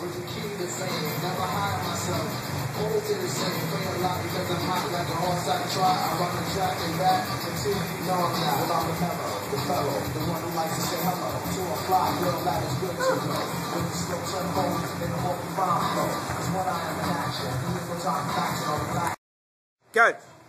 was the key to fame. Never hide myself. Hold to the same. play a lot because I'm hot like a horse I try. I run the track and back until you know I'm not. Well, I'm the fellow, the fellow, the one who likes to say hello to a fly girl that is good to know. When the strokes unfold in a whole rhyme flow. Cause what I am in action. Even for talking action on the back. Go.